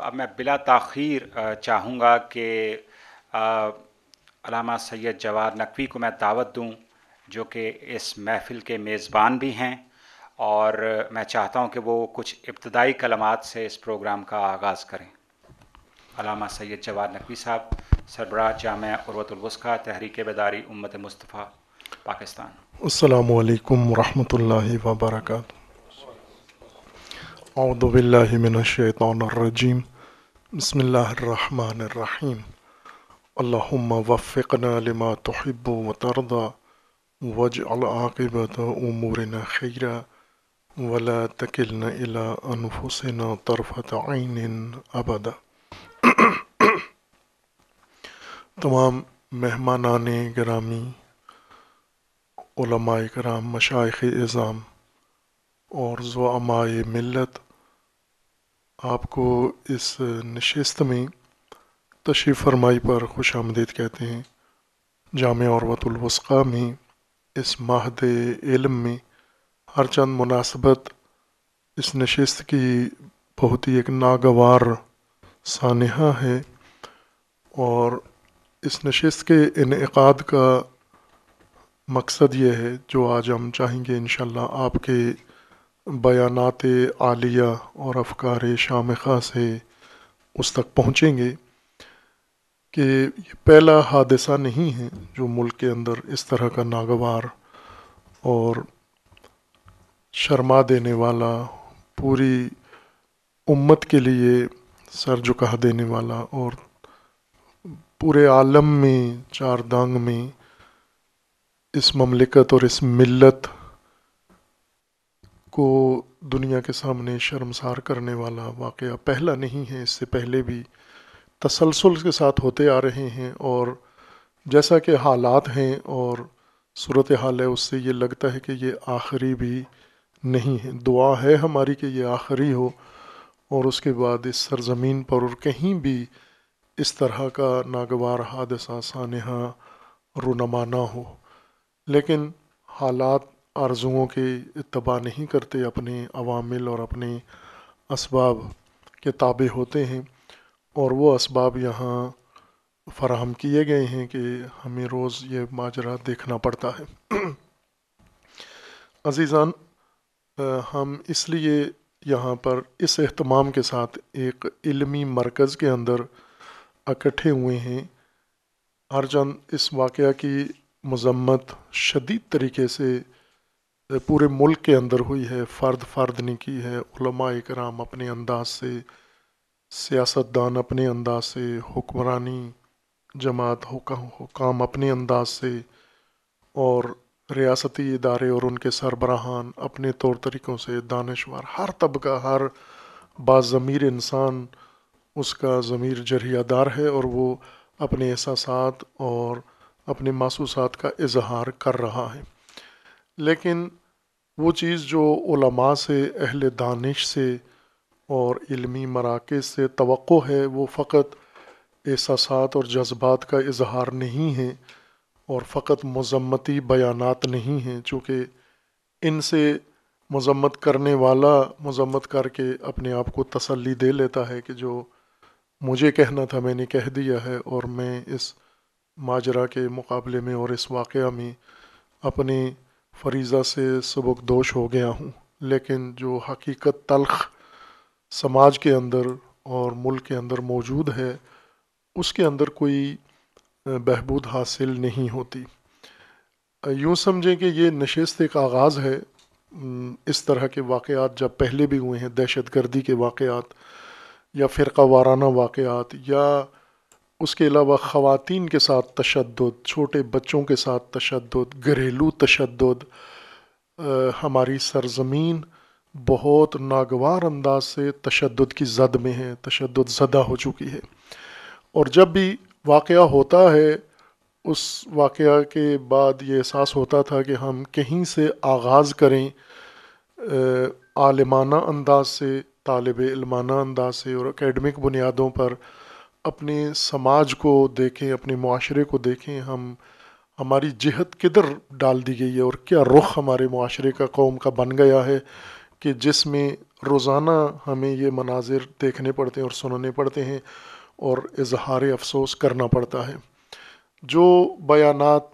अब मैं बिला ताख़ीर चाहूँगा कि अलामा सैयद जवाद नकवी को मैं दावत दूँ, जो कि इस महफ़िल के मेज़बान भी हैं। और मैं चाहता हूँ कि वो कुछ इब्तदाई कलमात से इस प्रोग्राम का आगाज़ करें। अलामा सैयद जवाद नकवी साहब, सरबराह जाम उर्वतुलवस्का तहरीक बेदारी, उम्मत मुस्तफ़ा, पाकिस्तान। असलकम वरहमल वबरक अउदबिल्लिमिनशैतानरजीम बसमीम अल्लाहुम्मा वफ़िक़ना लिमा तुहिब्बु व तरदा वजअल आक़िबत उमूरिना खैरा वला तकिलना इला अनफुसिना तरफत ऐन अबदा तमाम मेहमानान ग्रामी कराम मशाइ इज़ाम और ज़ुआमाए मिलत आपको इस नशस्त में तशरीफ़ फरमाई पर खुश आमदीद कहते हैं। जाम औरवतुलवस्क़ा में इस माहद इलम में हर चंद मुनासबत इस नशस्त की बहुत ही एक नागवार सानहा है और इस नशस्त के इनका का मकसद ये है, जो आज हम चाहेंगे इन आपके बयानात आलिया और अफकार शामखा से उस तक पहुँचेंगे कि ये पहला हादसा नहीं है जो मुल्क के अंदर इस तरह का नागवार और शर्मा देने वाला, पूरी उम्मत के लिए सर झुका देने वाला और पूरे आलम में चार दांग में इस ममलिकत और इस मिल्लत को दुनिया के सामने शर्मसार करने वाला वाक़ पहला नहीं है, इससे पहले भी तसलसल के साथ होते आ रहे हैं और जैसा कि हालात हैं और सूरत हाल है, उससे ये लगता है कि ये आखिरी भी नहीं है। दुआ है हमारी कि ये आखिरी हो और उसके बाद इस सरज़मीन पर और कहीं भी इस तरह का नागवार हादसा सानहा रुनमा ना हो। लेकिन हालात आरजुओं के इतबा नहीं करते, अपने अवामिल और अपने इसबाब के ताबे होते हैं और वो इसबाब यहाँ फ़राहम किए गए हैं कि हमें रोज़ ये माजरा देखना पड़ता है। अजीज़ान हम इसलिए यहाँ पर इस अहतमाम के साथ एक इल्मी मरकज़ के अंदर इकट्ठे हुए हैं। हर चंद इस वाक़ की मज़म्मत शदीद तरीके से पूरे मुल्क के अंदर हुई है, फ़र्द फ़र्द ने की है कराम अपने अंदाज से, सियासतदान अपने अंदाज से, हुक्मरानी जमात हुकाम अपने अंदाज से, और रियासती इदारे और उनके सरबराहान अपने तौर तरीक़ों से दानश्वर। हर तबका, हर बाज़मीर इंसान उसका ज़मीर जरियादार है और वो अपने एहसास और अपने मासूसात का इजहार कर रहा है। लेकिन वो चीज़ जो उलमा से, अहल दानिश से और इल्मी मराकज़ से तो है, वो फ़कत एहसास और जज्बात का इजहार नहीं है और फ़कत मज़म्मती बयानात नहीं हैं, चूँकि इनसे मज़म्मत करने वाला मज़म्मत करके अपने आप को तसल्ली दे लेता है कि जो मुझे कहना था मैंने कह दिया है और मैं इस माजरा के मुकाबले में और इस वाक़ में अपने फरीज़ा से सबक दोष हो गया हूँ, लेकिन जो हकीकत तलख समाज के अंदर और मुल्क के अंदर मौजूद है, उसके अंदर कोई बहबूद हासिल नहीं होती। यूँ समझें कि ये नशस्त एक आगाज़ है। इस तरह के वाक़ात जब पहले भी हुए हैं दहशत गर्दी के वाक़ात या फ़िरका वाराना वाक़ात या उसके अलावा ख़वातीन के साथ तशद छोटे बच्चों के साथ तशद घरेलू तशद हमारी सरज़मीन बहुत नागवार अंदाज से तशद की जद में है तशद ज़दा हो चुकी है। और जब भी वाक़ होता है, उस वाक़ के बाद ये एहसास होता था कि हम कहीं से आगाज़ करें आलमाना अंदाज से तालब इलमाना अंदाज से और एकेडमिक बुनियादों पर अपने समाज को देखें, अपने माशरे को देखें, हम, हमारी जहत किधर डाल दी गई है और क्या रुख हमारे माशरे का, कौम का बन गया है कि जिसमें रोज़ाना हमें ये मनाजिर देखने पड़ते हैं और सुनने पड़ते हैं और इजहार अफसोस करना पड़ता है। जो बयानात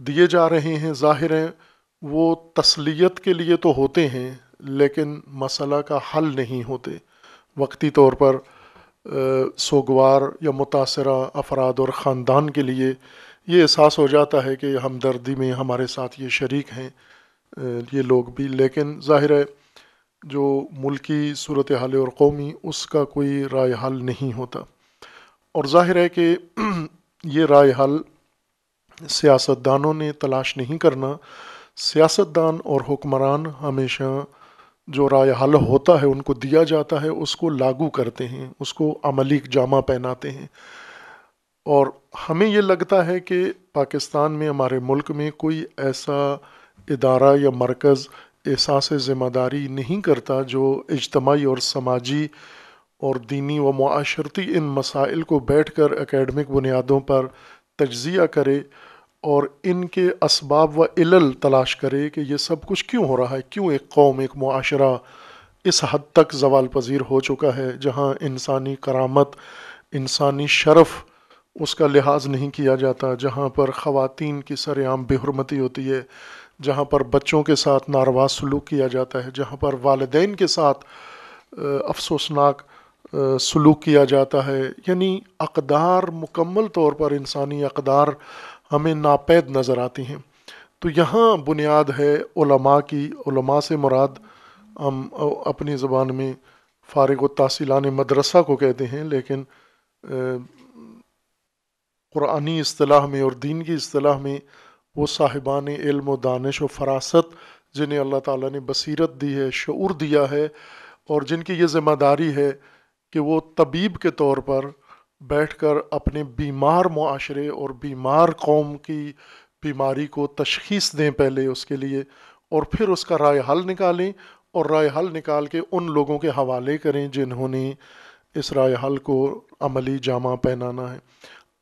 दिए जा रहे हैं, ज़ाहिर है, वो तसलियत के लिए तो होते हैं, लेकिन मसला का हल नहीं होते। वक्ती तौर पर सोगवार या मुतासर अफराद और ख़ानदान के लिए ये एहसास हो जाता है कि हमदर्दी में हमारे साथ ये शरीक हैं। ये लोग भी। लेकिन ज़ाहिर है, जो मुल्की सूरत हाल और कौमी, उसका कोई राय हल नहीं होता। और ज़ाहिर है कि ये राय हल सियासतदानों ने तलाश नहीं करना। सियासतदान और हुक्मरान हमेशा जो राय हल होता है, उनको दिया जाता है, उसको लागू करते हैं, उसको अमली जामा पहनाते हैं। और हमें ये लगता है कि पाकिस्तान में, हमारे मुल्क में कोई ऐसा इदारा या मरकज़, एहसास ज़िम्मेदारी नहीं करता जो इज्तमाही और समाजी और दीनी व माशरती इन मसाइल को बैठ कर एकेडमिक बुनियादों पर तजिया करे। और इनके इसबाब व इलल तलाश करे कि ये सब कुछ क्यों हो रहा है? क्यों एक कौम, एक माशरा इस हद तक जवाल पजीर हो चुका है जहाँ इंसानी करामत, इंसानी शरफ़ उसका लिहाज नहीं किया जाता, जहाँ पर ख़वातीन की सरेआम बेहरमती होती है, जहाँ पर बच्चों के साथ नारवा सलूक किया जाता है, जहाँ पर वालदेन के साथ अफसोसनाक सलूक किया जाता है। यानी अकदार मुकम्मल तौर पर इंसानी अकदार हमें नापैद नज़र आती हैं। तो यहाँ बुनियाद है उलमा की, उलमा से मुराद हम अपनी ज़बान में फ़ारग व तहसीलान मदरसा को कहते हैं, लेकिन क़ुरानी असलाह में और दीन की असलाह में वो साहिबान इल्म दानश व फरासत, जिन्हें अल्लाह ताला ने बसीरत दी है शूर दिया है, और जिनकी ये ज़िम्मेदारी है कि वो तबीब के तौर पर बैठकर अपने बीमार माशरे और बीमार कौम की बीमारी को तशखीस दें पहले उसके लिए और फिर उसका राय हल निकालें और राय हल निकाल के उन लोगों के हवाले करें जिन्होंने इस राय हल को अमली जामा पहनाना है।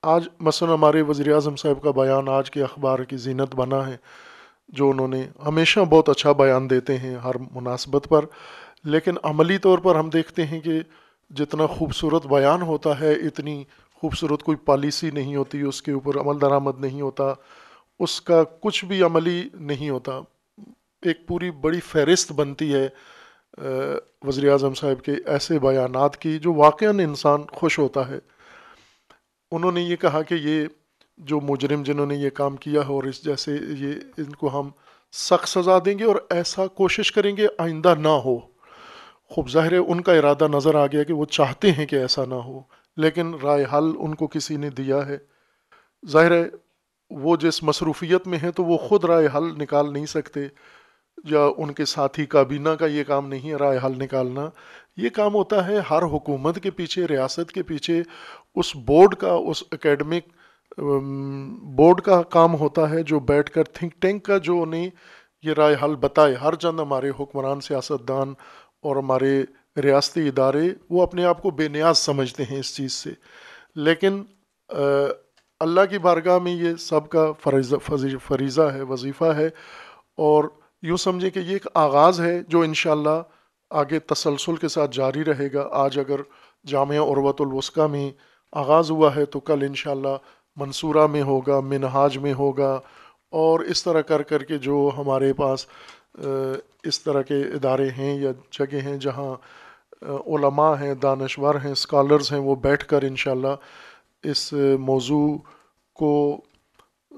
आज मसन हमारे वज़ी अजम साहब का बयान आज के अखबार की जीनत बना है, जो उन्होंने हमेशा बहुत अच्छा बयान देते हैं हर मुनासबत पर। लेकिन अमली तौर पर हम देखते हैं कि जितना खूबसूरत बयान होता है, इतनी खूबसूरत कोई पॉलिसी नहीं होती, उसके ऊपर अमल दरामद नहीं होता, उसका कुछ भी अमली नहीं होता। एक पूरी बड़ी फहरिस्त बनती है वज़ी अजम साहब के ऐसे बयान की, जो वाक़ इंसान खुश होता है। उन्होंने ये कहा कि ये जो मुजरिम जिन्होंने ये काम किया है और इस जैसे ये इनको हम सख्त सज़ा देंगे और ऐसा कोशिश करेंगे आइंदा ना हो। खूब ज़ाहिर है, उनका इरादा नज़र आ गया कि वो चाहते हैं कि ऐसा ना हो, लेकिन राय हल उनको किसी ने दिया है। ज़ाहिर है, वो जिस मसरूफियत में है तो वो ख़ुद राय हल निकाल नहीं सकते, या उनके साथी काबीना का ये काम नहीं है, राय हल निकालना। ये काम होता है हर हुकूमत के पीछे, रियासत के पीछे, उस बोर्ड का, उस एकेडमिक बोर्ड का काम होता है, जो बैठकर थिंक टैंक का, जो उन्हें ये राय हल बताए। हर चंद हमारे हुक्मरान, सियासतदान और हमारे रियासती इदारे, वो अपने आप को बेनियाज समझते हैं इस चीज़ से। लेकिन अल्लाह की बारगाह में ये सब का फरीज़ा फरीज़ा है, वजीफ़ा है। और यूँ समझें कि ये एक आगाज़ है जो इन आगे तसलसल के साथ जारी रहेगा। आज अगर जाम उर्वतुलवस्का में आगाज़ हुआ है तो कल इन मंसूरा में होगा, मिनहाज में होगा। और इस तरह कर कर के जो हमारे पास इस तरह के इदारे हैं या जगह हैं जहाँ उलमा हैं, दानश्वर हैं, स्कॉलर्स हैं, वो बैठ कर इन इस मौजू को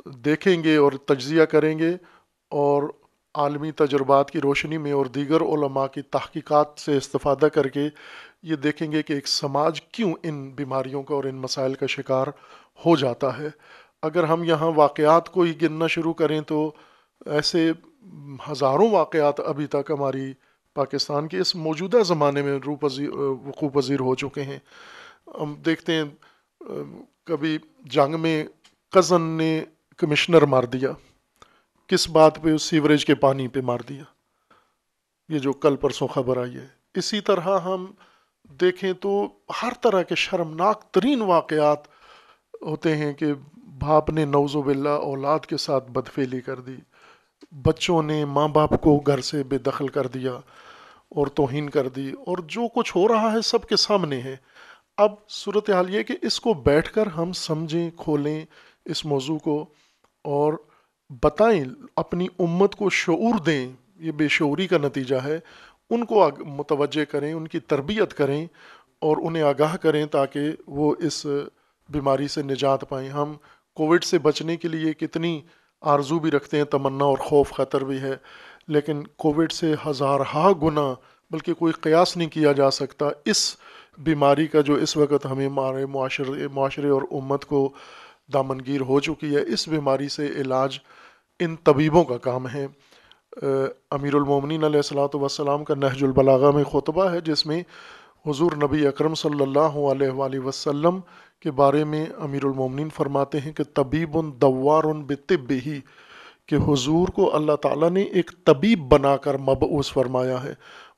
देखेंगे और तजिया करेंगे और आलमी तजुर्बात की रोशनी में और दीगर उलमा की तहकीक़ात से इस्ता करके ये देखेंगे कि एक समाज क्यों इन बीमारियों का और इन मसाइल का शिकार हो जाता है। अगर हम यहाँ वाक़ात को ही गिनना शुरू करें तो ऐसे हज़ारों वाक़ात अभी तक हमारी पाकिस्तान के इस मौजूदा ज़माने में रू पजीर वकू पजीर हो चुके हैं। हम देखते हैं कभी जंग में कज़न ने कमिश्नर मार दिया, किस बात पे सीवरेज के पानी पे मार दिया? ये जो कल परसों खबर आई है। इसी तरह हम देखें तो हर तरह के शर्मनाक तरीन वाक़ात होते हैं कि बाप ने नौज़ोबिल्ला औलाद के साथ बदफेली कर दी। बच्चों ने माँ बाप को घर से बेदखल कर दिया और तोहन कर दी, और जो कुछ हो रहा है सबके सामने है। अब सूरत हाल ये कि इसको बैठकर हम समझें, खोलें इस मौजू को और बताएँ, अपनी उम्मत को शूर दें, ये बेशूरी का नतीजा है। उनको मुतवजह करें, उनकी तरबियत करें और उन्हें आगाह करें ताकि वो इस बीमारी से निजात पाएँ। हम कोविड से बचने के लिए कितनी आरज़ू भी रखते हैं, तमन्ना और खौफ ख़तर भी है। लेकिन कोविड से हज़ार हा गुना, बल्कि कोई क़यास नहीं किया जा सकता इस बीमारी का जो इस वक्त हमें हमारे माशरे माशरे और उम्मत को दामनगीर हो चुकी है। इस बीमारी से इलाज इन तबीबों का काम है। अमीरमिन सलाम का नहजुलबलागा में खुतबा है, जिसमें हुजूर नबी अकरम सल्लल्लाहु अलैहि वसल्लम के बारे में अमीरमिन फरमाते हैं कि तबीब दवार बितब ही, कि हुजूर को अल्लाह ताला ने एक तबीब बनाकर मबूस फरमाया है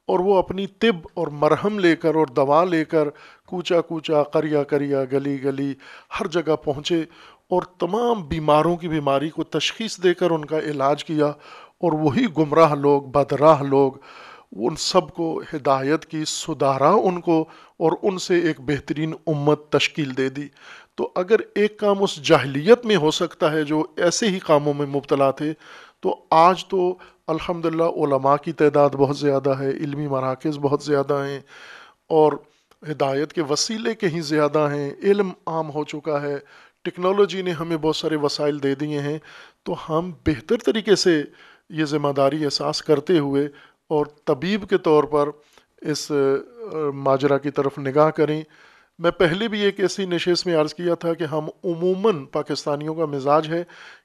और वो अपनी तिब और मरहम लेकर और दवा लेकर कूचा कूचा, करिया करिया, गली गली, हर जगह पहुँचे और तमाम बीमारों की बीमारी को तशखीस देकर उनका इलाज किया और वही गुमराह लोग, बदराह लोग, उन सबको हिदायत की, सुधारा उनको और उनसे एक बेहतरीन उम्मत तश्कील दे दी। तो अगर एक काम उस जाहलीत में हो सकता है, जो ऐसे ही कामों में मुबतला थे तो आज तो अल्हम्दुलिल्लाह की तादाद बहुत ज़्यादा है, इल्मी मराकज़ बहुत ज़्यादा हैं, और हिदायत के वसीले कहीं ज़्यादा हैं, इल्म आम हो चुका है, टेक्नोलॉजी ने हमें बहुत सारे वसाइल दे दिए हैं तो हम बेहतर तरीके से ये ज़िम्मेदारी एहसास करते हुए और तबीब के तौर पर इस माजरा की तरफ़ निगाह करें। मैं पहले भी एक ऐसी नशेष में अर्ज़ किया था कि हम उमूमन पाकिस्तानियों का मिजाज है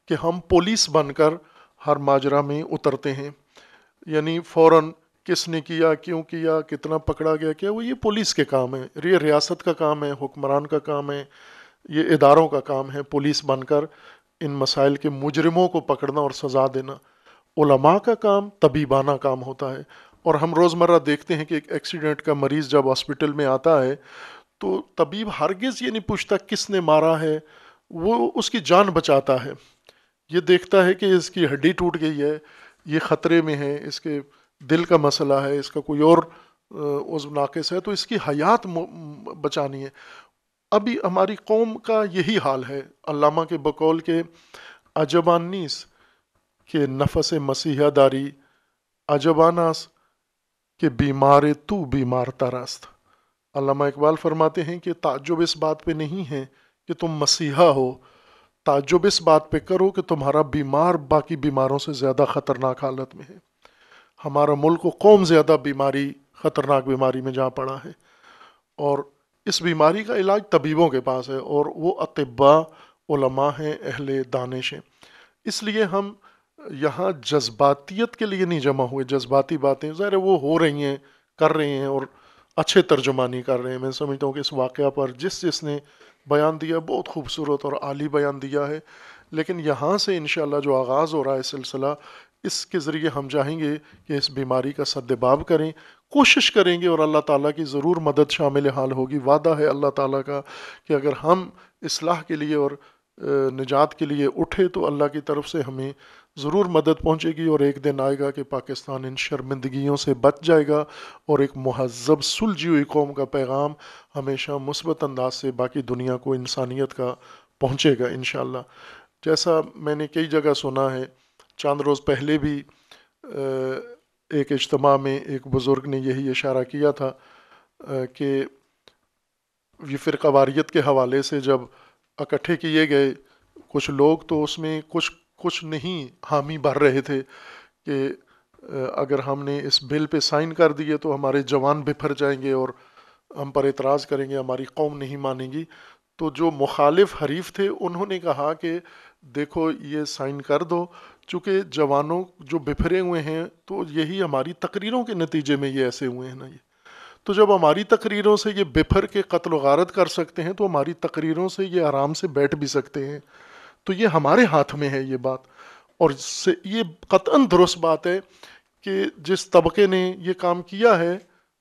कि हम पुलिस बनकर हर माजरा में उतरते हैं। यानी फ़ौर किसने किया, क्यों किया, कितना पकड़ा गया, क्या वो ये पुलिस के काम है? ये रियासत का काम है, हुक्मरान का काम है, ये इदारों का काम है पुलिस बनकर इन मसाइल के मुजरमों को पकड़ना और सज़ा देना। उलमा का काम, तबीबाना काम होता है। और हम रोज़मर्रा देखते हैं कि एक एक्सीडेंट का मरीज़ जब हॉस्पिटल में आता है तो तबीब हरगिज़ ये नहीं पूछता किसने मारा है, वो उसकी जान बचाता है। ये देखता है कि इसकी हड्डी टूट गई है, ये ख़तरे में है, इसके दिल का मसला है, इसका कोई और उस नाकस है तो इसकी हयात बचानी है। अभी हमारी कौम का यही हाल है, अल्लामा के बकौल के अजबानीस के नफस मसीहादारी अजबानास के बीमार तू बीमार तरस्त अल्लामा इकबाल फरमाते हैं कि ताजुब इस बात पे नहीं है कि तुम मसीहा हो। ताजुब इस बात पे करो कि तुम्हारा बीमार बाकी बीमारों से ज़्यादा ख़तरनाक हालत में है। हमारा मुल्क कौम ज़्यादा बीमारी, ख़तरनाक बीमारी में जा पड़ा है। और इस बीमारी का इलाज तबीबों के पास है और वो अतबा हैं, अहले दानिश हैं। इसलिए हम यहाँ जज्बातियत के लिए नहीं जमा हुए जज्बाती बातें। ज़ाहिर वो हो रही हैं, कर रहे हैं और अच्छे तर्जुमानी कर रहे हैं। मैं समझता हूँ कि इस वाक़ पर जिस जिसने बयान दिया, बहुत खूबसूरत और आली बयान दिया है। लेकिन यहाँ से इन जो आगाज़ हो रहा है सिलसिला, इसके ज़रिए हम चाहेंगे कि इस बीमारी का सद्दबाब करें, कोशिश करेंगे और अल्लाह ताला की ज़रूर मदद शामिल हाल होगी। वादा है अल्लाह ताला का कि अगर हम इसलाह के लिए और निजात के लिए उठे तो अल्लाह की तरफ़ से हमें ज़रूर मदद पहुँचेगी और एक दिन आएगा कि पाकिस्तान इन शर्मिंदगियों से बच जाएगा और एक महजब सुलझी हुई कौम का पैगाम हमेशा मुस्बत अंदाज से बाकी दुनिया को इंसानियत का पहुँचेगा इन जैसा मैंने कई जगह सुना है, चंद रोज़ पहले भी एक इज्तम में एक बुज़ुर्ग ने यही इशारा किया था कि ये फ़िरका वारियत के हवाले से जब इकट्ठे किए गए कुछ लोग तो उसमें कुछ कुछ नहीं हामी भर रहे थे कि अगर हमने इस बिल पे साइन कर दिए तो हमारे जवान बिफर जाएँगे और हम पर एतराज़ करेंगे, हमारी कौम नहीं मानेगी। तो जो मुखालिफ हरीफ थे, उन्होंने कहा कि, देखो, ये साइन कर दो। चूँकि जवानों जो बिफरे हुए हैं तो यही हमारी तकरीरों के नतीजे में ये ऐसे हुए हैं ना ये। तो जब हमारी तकरीरों से ये बिफर के कत्ल गारत कर सकते हैं तो हमारी तकरीरों से ये आराम से बैठ भी सकते हैं। तो ये हमारे हाथ में है ये बात। और ये कतन दुरुस्त बात है कि जिस तबके ने ये काम किया है,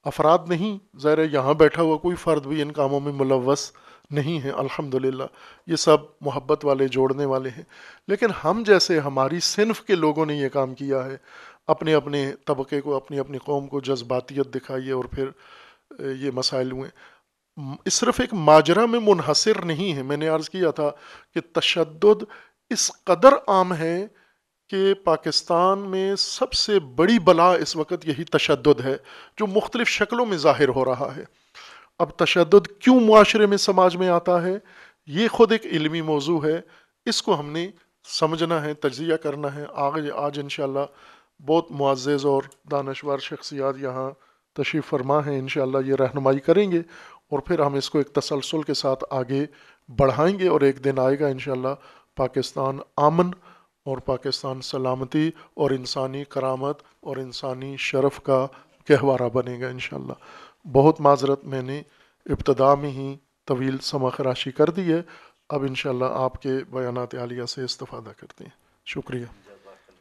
अफराद नहीं, ज़ाहिर यहाँ बैठा हुआ कोई फ़र्द भी इन कामों में मुलवस नहीं है, अल्हम्दुलिल्लाह। ये सब मोहब्बत वाले, जोड़ने वाले हैं। लेकिन हम जैसे हमारी सिनफ के लोगों ने ये काम किया है अपने अपने तबके को अपनी अपनी कौम को जज्बातियत दिखाई है और फिर ये मसाइल हुए। सिर्फ़ एक माजरा में मुनहसर नहीं है। मैंने अर्ज़ किया था कि तशद इस कदर आम है कि पाकिस्तान में सबसे बड़ी बला इस वक्त यही तशद है, जो मुख्तलिफ़ शक्लों में ज़ाहिर हो रहा है। अब तशद क्यों माशरे में समाज में आता है? ये ख़ुद एक इलमी मौजू है। इसको हमने समझना है, तजिया करना है। आगे, आज इन बहुत मुआज़ और दानश्वर शख्सियात यहाँ तशरीफ़ फरमा है। इन ये रहनुमाई करेंगे। और फिर हम इसको एक तसलसल के साथ आगे बढ़ाएँगे और एक दिन आएगा इन पाकिस्तान आमन और पाकिस्तान सलामती और इंसानी करामत और इंसानी शरफ का गहवारा बनेगा इन बहुत माजरत मैंने इब्तदा में ही तवील समा खराशी कर दी है। अब इन आपके बयान आलिया से इस्तफ़ादा करते हैं। शुक्रिया।